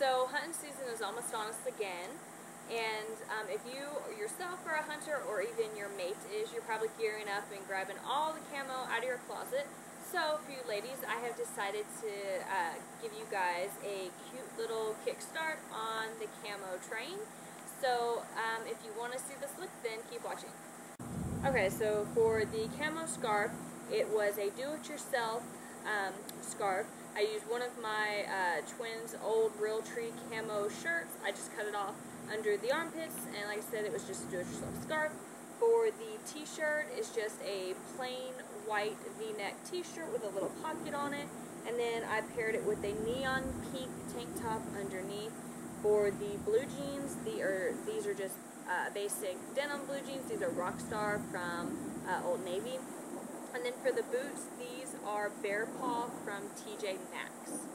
So hunting season is almost on us again. And um, if you yourself are a hunter or even your mate is, you're probably gearing up and grabbing all the camo out of your closet. So for you ladies, I have decided to uh, give you guys a cute little kickstart on the camo train. So um, if you want to see this look, then keep watching. Okay, so for the camo scarf, it was a do-it-yourself um, scarf. I used one of my uh, twins' old Realtree camo shirts. I just cut it off under the armpits, and like I said, it was just a do-it-yourself scarf. For the t-shirt, it's just a plain white v-neck t-shirt with a little pocket on it, and then I paired it with a neon pink tank top underneath. For the blue jeans, the, er, these are just uh, basic denim blue jeans. These are Rockstar from uh, Old Navy. And then for the boots, these are Bear Paw from TJ Maxx.